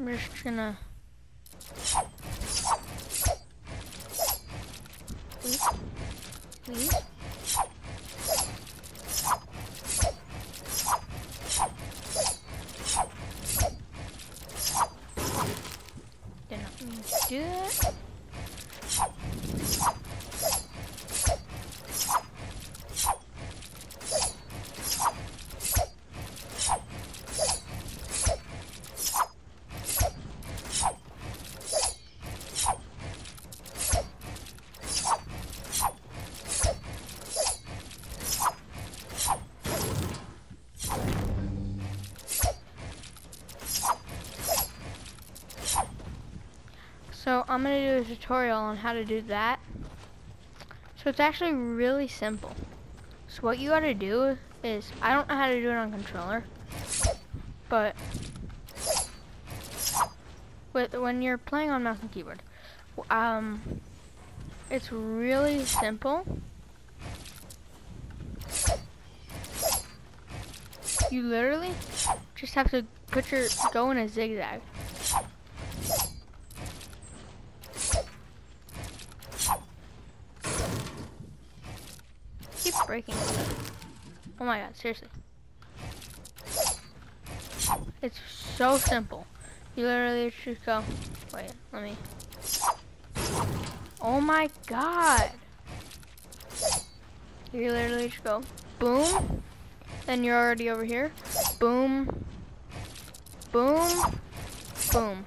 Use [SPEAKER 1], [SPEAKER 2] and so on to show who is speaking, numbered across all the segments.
[SPEAKER 1] I'm just gonna. Please. Please. Do that. I'm gonna do a tutorial on how to do that. So it's actually really simple. So what you gotta do is, I don't know how to do it on controller, but with, when you're playing on mouse and keyboard, um, it's really simple. You literally just have to put your, go in a zigzag. Keep breaking stuff. Oh my god, seriously. It's so simple. You literally just go, wait, let me. Oh my god. You literally just go, boom. Then you're already over here. Boom. Boom. Boom.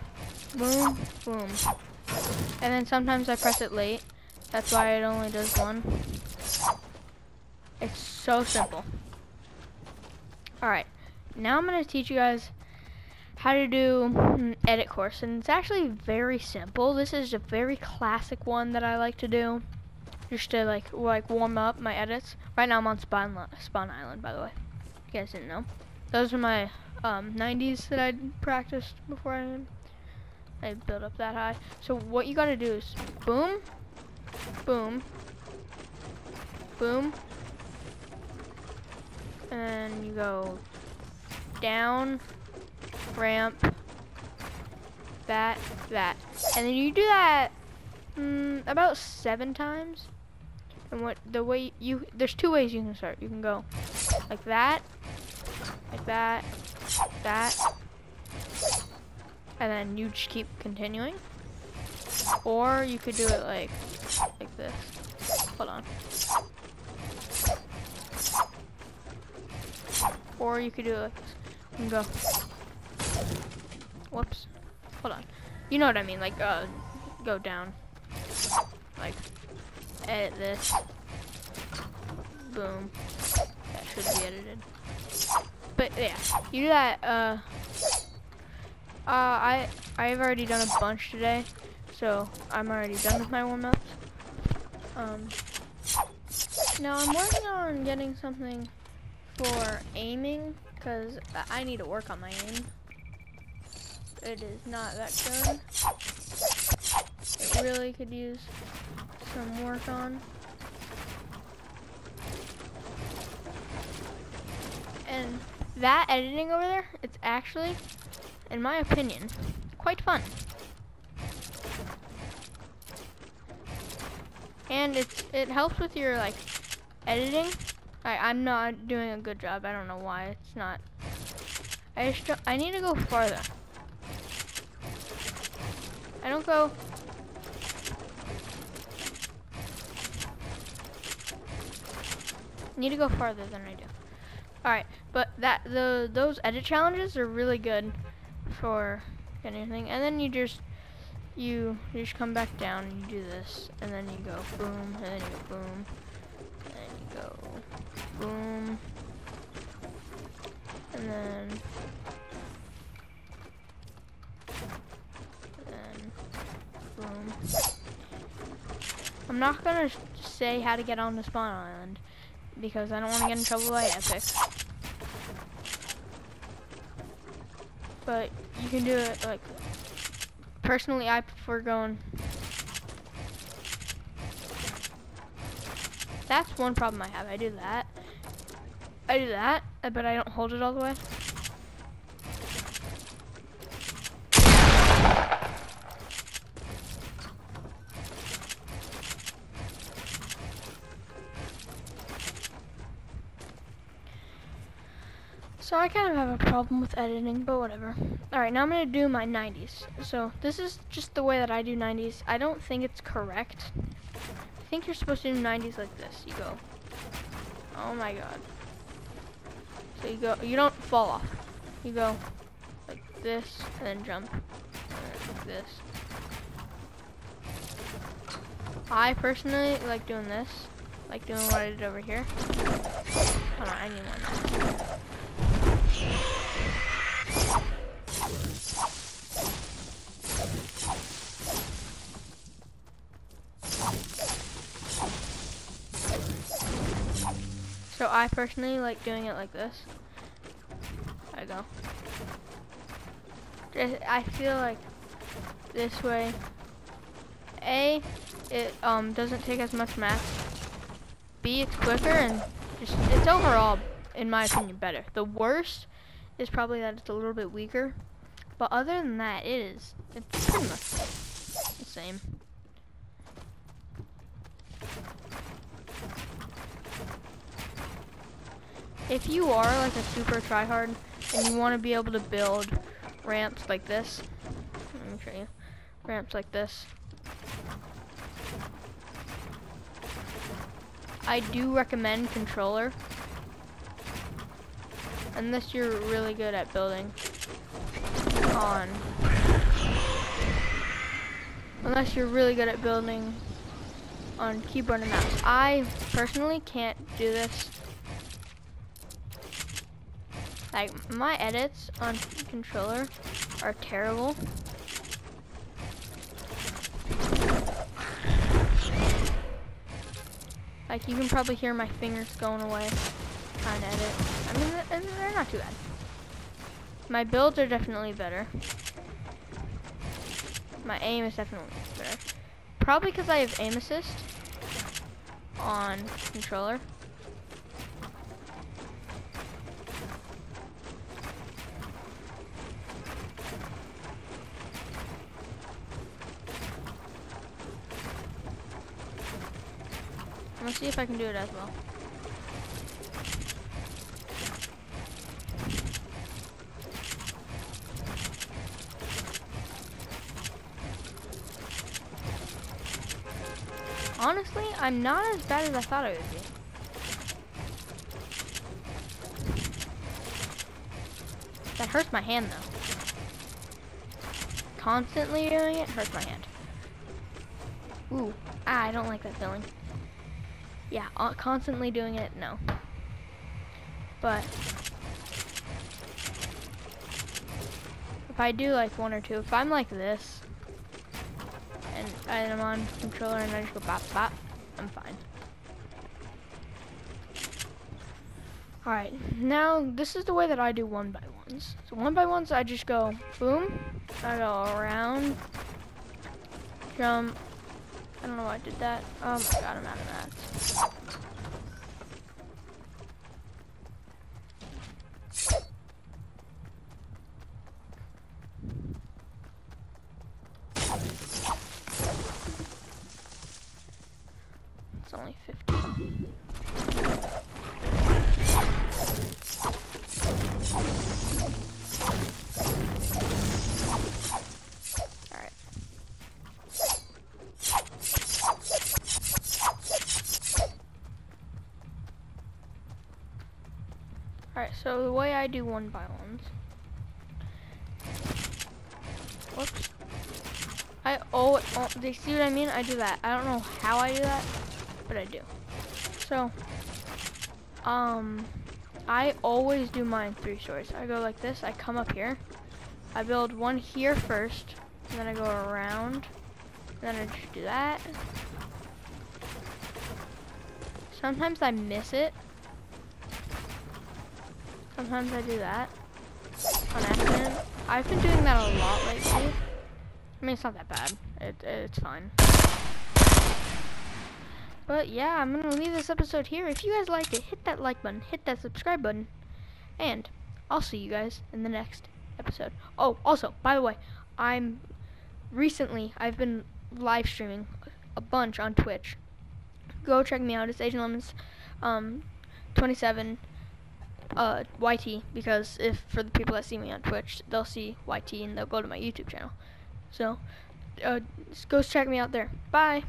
[SPEAKER 1] Boom. Boom. And then sometimes I press it late. That's why it only does one. It's so simple. Alright, now I'm going to teach you guys how to do an edit course. And it's actually very simple. This is a very classic one that I like to do. Just to like like warm up my edits. Right now I'm on Spawn, Spawn Island, by the way. If you guys didn't know. Those are my um, 90s that I practiced before I, I built up that high. So what you gotta do is boom, boom, boom, and you go down, ramp, that, that. And then you do that mm, about seven times. And what the way you, there's two ways you can start. You can go like that, like that, that, and then you just keep continuing. Or you could do it like, like this. Hold on. Or you could do it can go. Whoops. Hold on. You know what I mean, like, uh, go down. Like, edit this. Boom. That should be edited. But yeah, you do that, uh, uh, I, I've already done a bunch today, so I'm already done with my warm-ups. Um, now I'm working on getting something for aiming, because I need to work on my aim. It is not that good. It really could use some work on. And that editing over there, it's actually, in my opinion, quite fun. And it's it helps with your like editing. I, I'm not doing a good job. I don't know why it's not. I just I need to go farther. I don't go. Need to go farther than I do. All right, but that the those edit challenges are really good for anything. And then you just you, you just come back down and you do this, and then you go boom, and then you boom, boom, and then and then boom. I'm not gonna say how to get on the spawn island because I don't want to get in trouble by Epic. But you can do it like personally I prefer going That's one problem I have. I do that. I do that, but I don't hold it all the way. So I kind of have a problem with editing, but whatever. Alright, now I'm going to do my 90s. So this is just the way that I do 90s. I don't think it's correct. Think you're supposed to do 90s like this. You go, oh my god. So you go, you don't fall off. You go like this, and then jump, like this. I personally like doing this, like doing what I did over here. Hold on, I need one. So I personally like doing it like this. I go. I feel like this way. A, it um doesn't take as much math. B, it's quicker and just it's overall, in my opinion, better. The worst is probably that it's a little bit weaker, but other than that, it is it's pretty much the same. If you are like a super tryhard and you want to be able to build ramps like this, let me show you, ramps like this. I do recommend controller, unless you're really good at building on, unless you're really good at building on keyboard and mouse. I personally can't do this like, my edits on controller are terrible. Like, you can probably hear my fingers going away trying to edit. I mean, they're not too bad. My builds are definitely better. My aim is definitely better. Probably because I have aim assist on controller. Gonna see if I can do it as well. Honestly, I'm not as bad as I thought I would be. That hurts my hand though. Constantly doing it hurts my hand. Ooh, ah, I don't like that feeling yeah, constantly doing it, no. But if I do like one or two, if I'm like this, and I'm on controller and I just go bop bop, I'm fine. Alright, now this is the way that I do one by ones. So one by ones, I just go boom, I go around, jump, I don't know why I did that. Oh my god, I'm out of that. It's only 15. Alright, so the way I do one by ones. Whoops. I oh, oh, they see what I mean? I do that. I don't know how I do that, but I do. So, um, I always do mine three stories. I go like this. I come up here. I build one here first, and then I go around. Then I just do that. Sometimes I miss it, Sometimes I do that on accident. I've been doing that a lot lately. I mean, it's not that bad. It, it's fine. But yeah, I'm going to leave this episode here. If you guys liked it, hit that like button, hit that subscribe button, and I'll see you guys in the next episode. Oh, also, by the way, I'm recently, I've been live streaming a bunch on Twitch. Go check me out. It's Agent Lemons um, 27 uh, YT because if for the people that see me on Twitch, they'll see YT and they'll go to my YouTube channel. So uh, go check me out there. Bye.